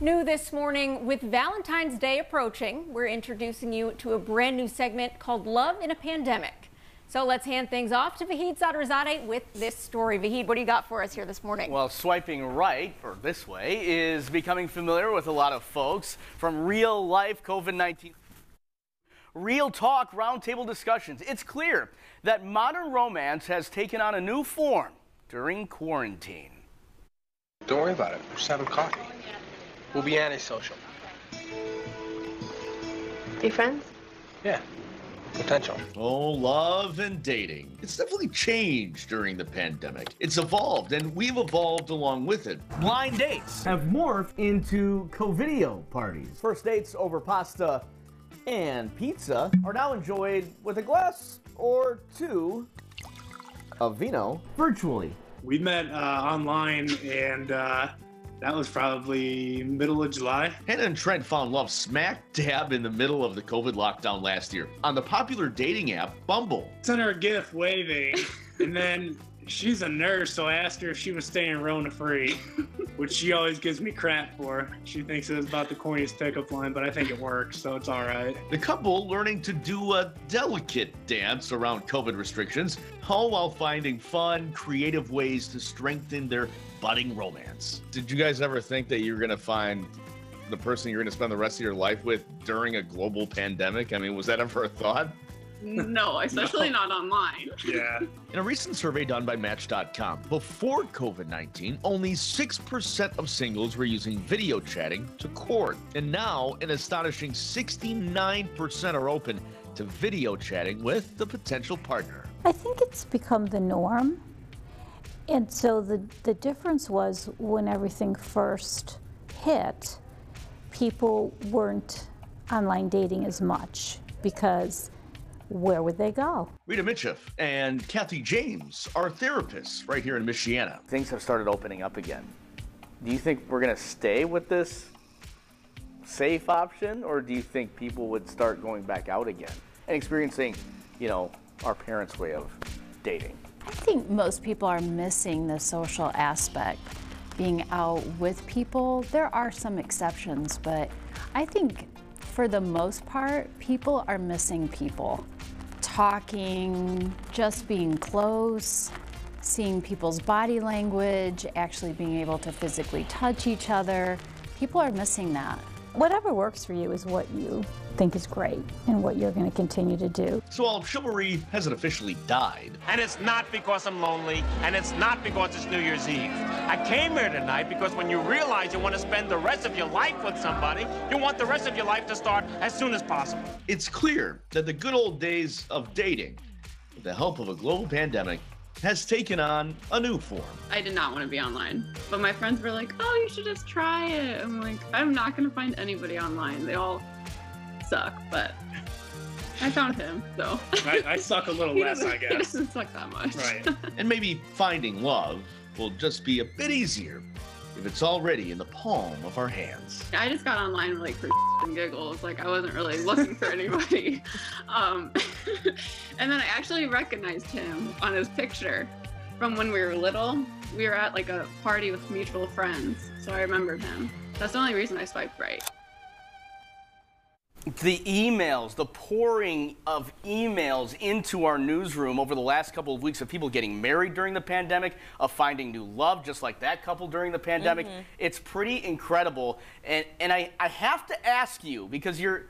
New this morning, with Valentine's Day approaching, we're introducing you to a brand new segment called Love in a Pandemic. So let's hand things off to Vahid Sadrzadeh with this story. Vahid, what do you got for us here this morning? Well, swiping right, or this way, is becoming familiar with a lot of folks from real life COVID 19. Real talk roundtable discussions. It's clear that modern romance has taken on a new form during quarantine. Don't worry about it. We're just having coffee. We'll be antisocial. Be friends? Yeah. Potential. Oh, love and dating. It's definitely changed during the pandemic. It's evolved, and we've evolved along with it. Blind dates have morphed into co-video parties. First dates over pasta and pizza are now enjoyed with a glass or two of vino virtually. We met uh, online and uh, that was probably middle of July. Hannah and Trent found love smack dab in the middle of the COVID lockdown last year on the popular dating app Bumble. Sent her a gift waving, and then she's a nurse, so I asked her if she was staying Rona free, which she always gives me crap for. She thinks it was about the corniest pickup line, but I think it works, so it's all right. The couple learning to do a delicate dance around COVID restrictions, all while finding fun, creative ways to strengthen their budding romance. Did you guys ever think that you were going to find the person you're going to spend the rest of your life with during a global pandemic? I mean, was that ever a thought? No, especially no. not online. Yeah. In a recent survey done by Match.com, before COVID 19, only 6% of singles were using video chatting to court. And now, an astonishing 69% are open to video chatting with the potential partner. I think it's become the norm. And so the, the difference was when everything first hit, people weren't online dating as much because where would they go? Rita Mitchell and Kathy James are therapists right here in Michiana. Things have started opening up again. Do you think we're going to stay with this safe option, or do you think people would start going back out again and experiencing, you know, our parents' way of dating? I think most people are missing the social aspect, being out with people. There are some exceptions, but I think for the most part, people are missing people. Talking, just being close, seeing people's body language, actually being able to physically touch each other. People are missing that. Whatever works for you is what you think is great and what you're going to continue to do. So while chivalry hasn't officially died. And it's not because I'm lonely, and it's not because it's New Year's Eve. I came here tonight because when you realize you want to spend the rest of your life with somebody, you want the rest of your life to start as soon as possible. It's clear that the good old days of dating, with the help of a global pandemic, has taken on a new form. I did not want to be online, but my friends were like, oh, you should just try it. I'm like, I'm not going to find anybody online. They all suck, but I found him, so. I, I suck a little less, I guess. He doesn't suck that much. Right. and maybe finding love will just be a bit easier if it's already in the palm of our hands. I just got online like for and giggles. Like I wasn't really looking for anybody. Um, and then I actually recognized him on his picture from when we were little. We were at like a party with mutual friends, so I remembered him. That's the only reason I swiped right the emails, the pouring of emails into our newsroom over the last couple of weeks of people getting married during the pandemic, of finding new love, just like that couple during the pandemic. Mm -hmm. It's pretty incredible. And, and I, I have to ask you, because you're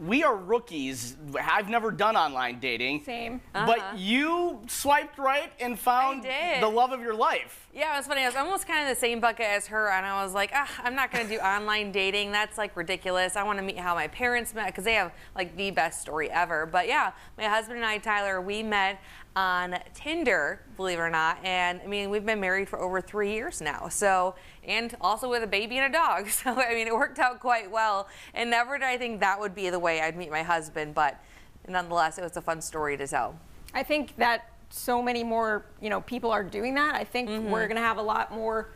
we are rookies. I've never done online dating. Same. Uh -huh. But you swiped right and found the love of your life. Yeah, it was funny. I was almost kind of the same bucket as her, and I was like, ah, I'm not going to do online dating. That's like ridiculous. I want to meet how my parents met because they have like the best story ever. But yeah, my husband and I, Tyler, we met on Tinder, believe it or not. And I mean, we've been married for over three years now. So, and also with a baby and a dog. So, I mean, it worked out quite well. And never did I think that would be the way I'd meet my husband. But nonetheless, it was a fun story to tell. I think that so many more, you know, people are doing that. I think mm -hmm. we're going to have a lot more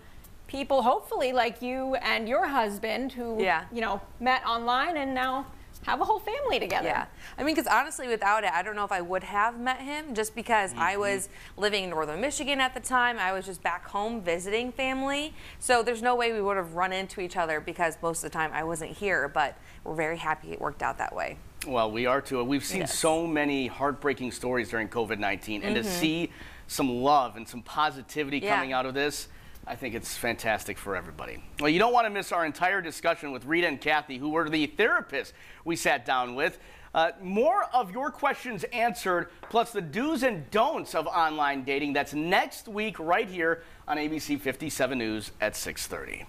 people, hopefully, like you and your husband, who, yeah. you know, met online and now have a whole family together. Yeah. I mean, because honestly, without it, I don't know if I would have met him just because I Mm-hmm. was living in northern Michigan at the time. I was just back home visiting family. So there's no way we would have run into each other because most of the time I wasn't here. But we're very happy it worked out that way. Well, we are too. We've seen Yes. so many heartbreaking stories during COVID 19, and to Mhm. see some love and some positivity Yeah. coming out of this, I think it's fantastic for everybody. Well, you don't want to miss our entire discussion with Rita and Kathy, who were the therapists we sat down with. Uh, more of your questions answered, plus the do's and don'ts of online dating. That's next week, right here on ABC 57 News at 6:30.